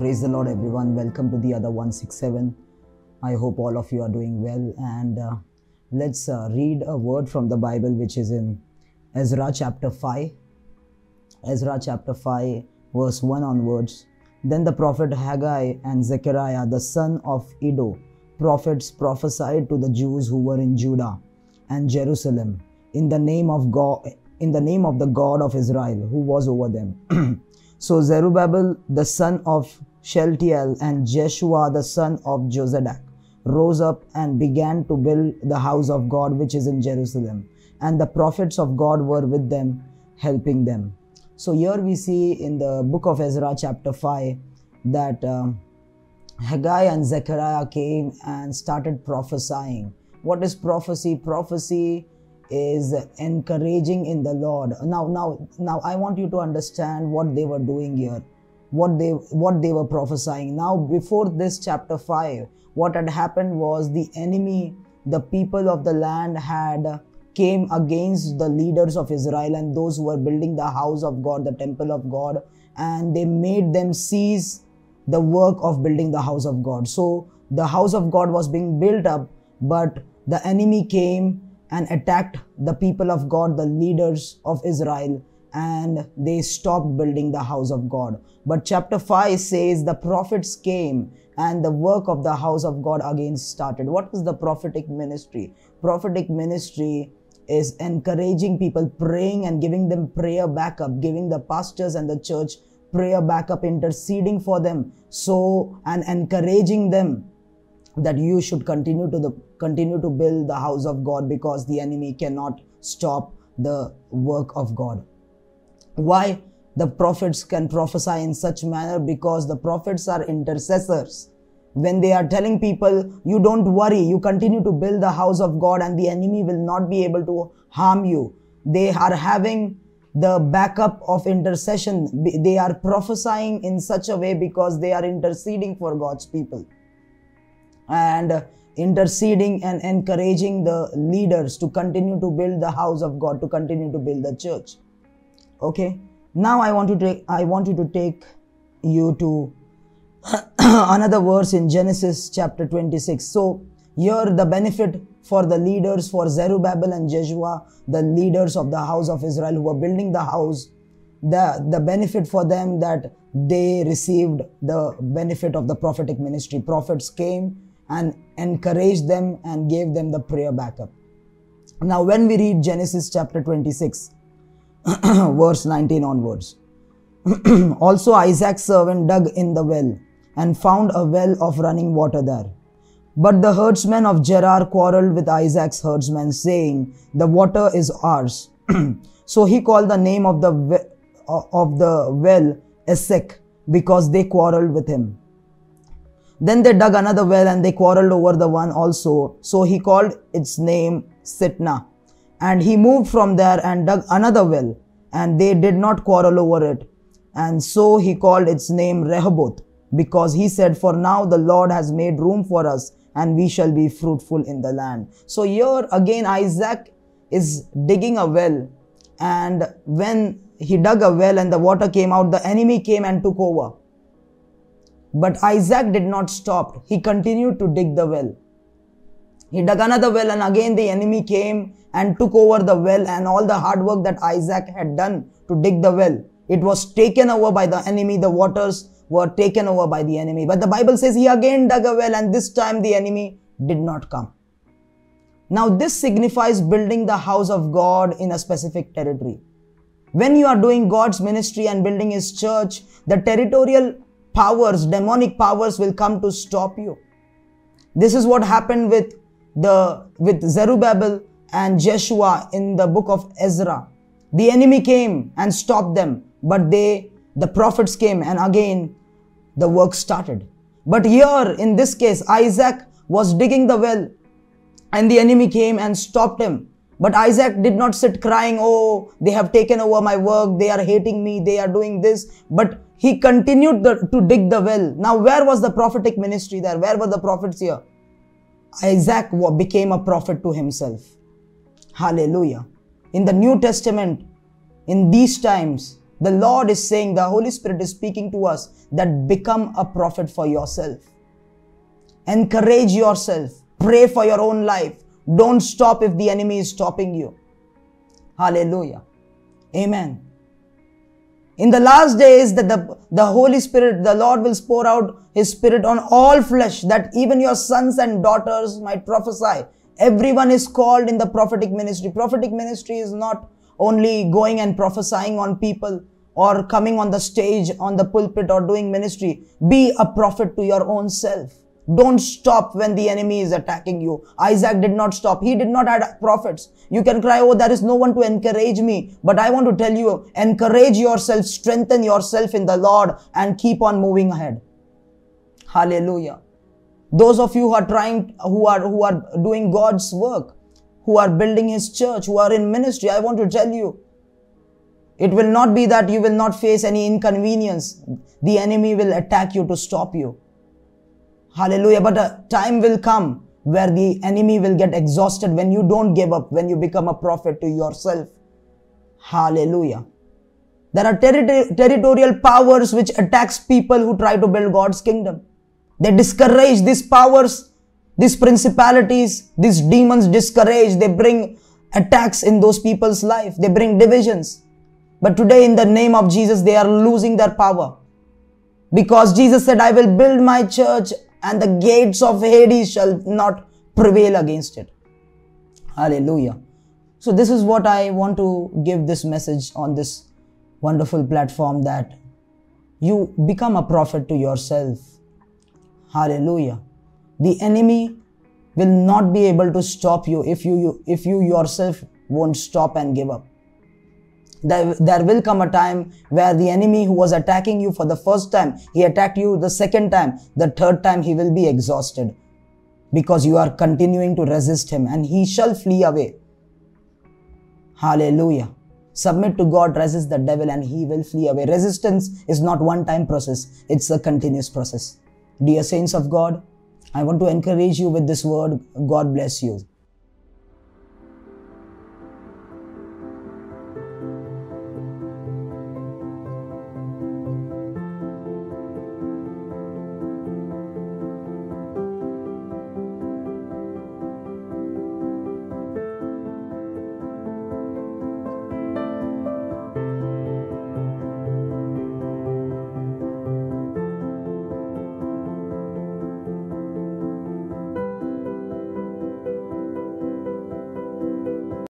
Praise the Lord, everyone. Welcome to the other 167. I hope all of you are doing well. And uh, let's uh, read a word from the Bible, which is in Ezra chapter 5. Ezra chapter 5, verse 1 onwards. Then the prophet Haggai and Zechariah, the son of Iddo, prophets prophesied to the Jews who were in Judah and Jerusalem in the name of God in the name of the God of Israel who was over them. so Zerubbabel the son of Shealtiel and Jeshua the son of Jozadak rose up and began to build the house of God which is in Jerusalem and the prophets of God were with them helping them. So here we see in the book of Ezra chapter 5 that um, Haggai and Zechariah came and started prophesying. What is prophecy? Prophecy is encouraging in the Lord. Now, now, now I want you to understand what they were doing here, what they what they were prophesying. Now, before this chapter 5, what had happened was the enemy, the people of the land had came against the leaders of Israel and those who were building the house of God, the temple of God, and they made them cease the work of building the house of God. So the house of God was being built up, but the enemy came and attacked the people of God, the leaders of Israel, and they stopped building the house of God. But chapter 5 says the prophets came and the work of the house of God again started. What is the prophetic ministry? Prophetic ministry is encouraging people, praying and giving them prayer backup, giving the pastors and the church prayer backup, interceding for them, so and encouraging them that you should continue to the continue to build the house of God because the enemy cannot stop the work of God. Why the prophets can prophesy in such manner? Because the prophets are intercessors. When they are telling people, you don't worry, you continue to build the house of God and the enemy will not be able to harm you. They are having the backup of intercession. They are prophesying in such a way because they are interceding for God's people and interceding and encouraging the leaders to continue to build the house of God, to continue to build the church. Okay. Now I want to take I want you to take you to another verse in Genesis chapter 26. So here the benefit for the leaders for Zerubbabel and Jeshua, the leaders of the house of Israel who were building the house, the, the benefit for them that they received the benefit of the prophetic ministry. Prophets came and encouraged them and gave them the prayer backup. Now, when we read Genesis chapter 26, verse 19 onwards, also Isaac's servant dug in the well and found a well of running water there. But the herdsmen of Gerar quarreled with Isaac's herdsmen, saying, The water is ours. so he called the name of the, of the well Esek, because they quarreled with him. Then they dug another well and they quarreled over the one also. So he called its name Sitnah. And he moved from there and dug another well, and they did not quarrel over it. And so he called its name Rehoboth, because he said, For now the Lord has made room for us, and we shall be fruitful in the land. So here again, Isaac is digging a well, and when he dug a well and the water came out, the enemy came and took over. But Isaac did not stop. He continued to dig the well. He dug another well and again the enemy came and took over the well and all the hard work that Isaac had done to dig the well. It was taken over by the enemy. The waters were taken over by the enemy. But the Bible says he again dug a well and this time the enemy did not come. Now this signifies building the house of God in a specific territory. When you are doing God's ministry and building his church, the territorial powers, demonic powers will come to stop you. This is what happened with the with Zerubbabel and Jeshua in the book of Ezra. The enemy came and stopped them, but they the prophets came and again the work started. But here in this case, Isaac was digging the well and the enemy came and stopped him. But Isaac did not sit crying, Oh, they have taken over my work, they are hating me, they are doing this. But he continued the, to dig the well. Now, where was the prophetic ministry there? Where were the prophets here? Isaac became a prophet to himself. Hallelujah. In the New Testament, in these times, The Lord is saying, the Holy Spirit is speaking to us that become a prophet for yourself. Encourage yourself. Pray for your own life. Don't stop if the enemy is stopping you. Hallelujah. Amen. In the last days, that the, the Holy Spirit, the Lord will pour out His Spirit on all flesh, that even your sons and daughters might prophesy. Everyone is called in the prophetic ministry. Prophetic ministry is not only going and prophesying on people or coming on the stage, on the pulpit or doing ministry. Be a prophet to your own self. Don't stop when the enemy is attacking you. Isaac did not stop. He did not add prophets. You can cry, Oh, there is no one to encourage me. But I want to tell you, encourage yourself, strengthen yourself in the Lord and keep on moving ahead. Hallelujah. Those of you who are trying, who are, who are doing God's work, who are building his church, who are in ministry, I want to tell you, it will not be that you will not face any inconvenience. The enemy will attack you to stop you. Hallelujah. But a time will come where the enemy will get exhausted when you don't give up, when you become a prophet to yourself. Hallelujah. There are terri- territorial powers which attacks people who try to build God's kingdom. They discourage these powers, these principalities, these demons discourage. They bring attacks in those people's life. They bring divisions. But today in the name of Jesus, they are losing their power. Because Jesus said, I will build my church and the gates of Hades shall not prevail against it. Hallelujah. So, this is what I want to give this message on this wonderful platform that you become a prophet to yourself. Hallelujah. The enemy will not be able to stop you if you, if you yourself won't stop and give up. There, there will come a time where the enemy who was attacking you for the first time, he attacked you the second time, the third time he will be exhausted because you are continuing to resist him and he shall flee away. Hallelujah. Submit to God, resist the devil and he will flee away. Resistance is not one time process. It's a continuous process. Dear saints of God, I want to encourage you with this word. God bless you.